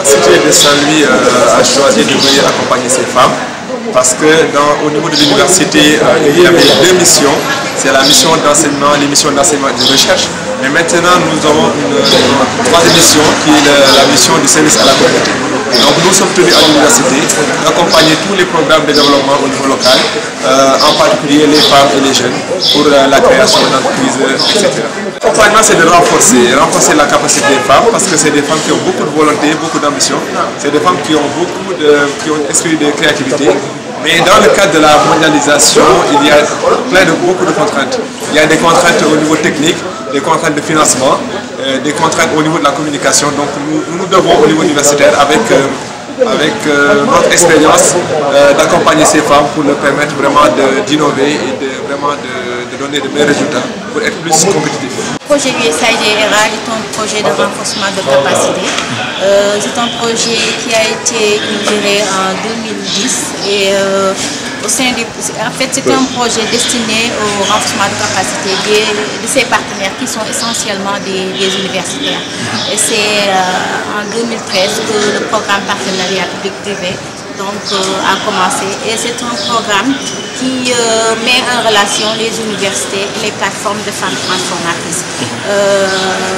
L'université de Saint-Louis a choisi de venir accompagner ces femmes parce que au niveau de l'université, euh, il y avait deux missions. C'est la mission d'enseignement, les missions d'enseignement et de recherche. Mais maintenant, nous avons une, une troisième mission qui est la, la mission du service à la communauté. Donc nous sommes tenus à l'université d'accompagner tous les programmes de développement au niveau local, euh, en particulier les femmes et les jeunes, pour euh, la création d'entreprises, etc. L'accompagnement, c'est de renforcer, renforcer la capacité des femmes, parce que c'est des femmes qui ont beaucoup de volonté, beaucoup d'ambition. C'est des femmes qui ont beaucoup de, qui ont esprit de créativité. Mais dans le cadre de la mondialisation, il y a plein de beaucoup de contraintes. Il y a des contraintes au niveau technique, des contraintes de financement, euh, des contraintes au niveau de la communication. Donc nous, devons au niveau universitaire avec euh, avec euh, notre expérience euh, d'accompagner ces femmes pour leur permettre vraiment d'innover et de, vraiment de, donner de meilleurs résultats pour être plus compétitifs. Le projet USAID ERA est un projet de renforcement de capacité. Euh, c'est un projet qui a été inauguré en 2010 et au sein du, en fait c'est un projet destiné au renforcement de capacité des, de ses partenaires qui sont essentiellement des, universitaires. Et c'est en 2013 que le programme partenariat public-privé donc, euh, a commencé et c'est un programme qui euh, met en relation les universités et les plateformes de femmes transformatrices. Euh,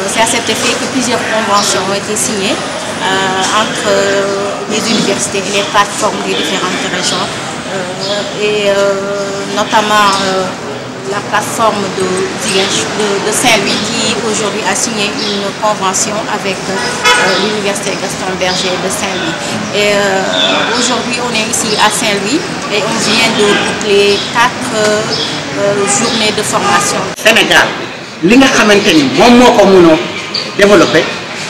c'est à cet effet que plusieurs conventions ont été signées entre les universités et les plateformes des différentes régions et notamment la plateforme de, de, de Saint-Louis qui aujourd'hui a signé une convention avec euh, l'Université Gaston Berger de Saint-Louis. Euh, aujourd'hui, on est ici à Saint-Louis et on vient de boucler quatre euh, journées de formation. Sénégal li nga xamante ni moom moo ko mënoo développé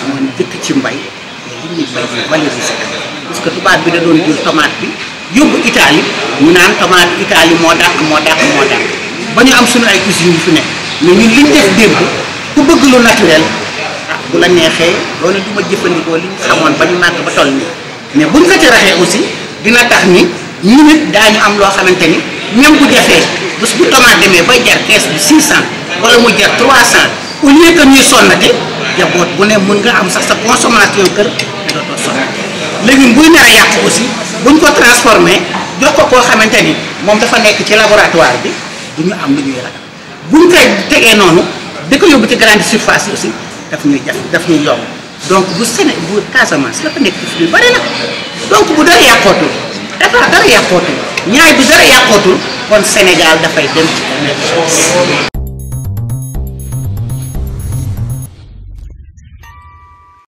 mooy dëkk ci mbay li ñuy bay valoriser parce que tubaab bi da doon jël tomate bi yóbbu Italie ñu naan tomate Italie moo dàq moo dàq moo dàq. ba ñu am suñu ay usines yu fi nekk. Mais ñun liñ def démb ku bëgg lu naturel ah bu la neexee loolu du ma jëfandikoo li ñu xamoon ba ñu màgg ba toll nii. Mais buñ ko ci raxee aussi dina tax ni ñu nit daañu am loo xamante ni même bu defee bés bu tomate demee bay jar kees bi 600 wala mu jar 300 au lieu que ñuy sonnati jaboot bu ne mun nga am sax sa consommation kër te dootoo sonnati léegi buy nar a aussi buñ ko transformé jox ko koo xamante ni moom dafa nekk ci laboratoire bi. du ñu am lu ñuy ragal buñ koy tegee noonu dëkk yóbbu ci grande surface yi aussi daf ñuy jaf daf ñuy yomb donc bu Séné bu Casamance la fa nekk ci bari na donc bu dara yàqootul dafa dara yàqootul ñaay bu dara yàqootul kon Sénégal dafay dem ci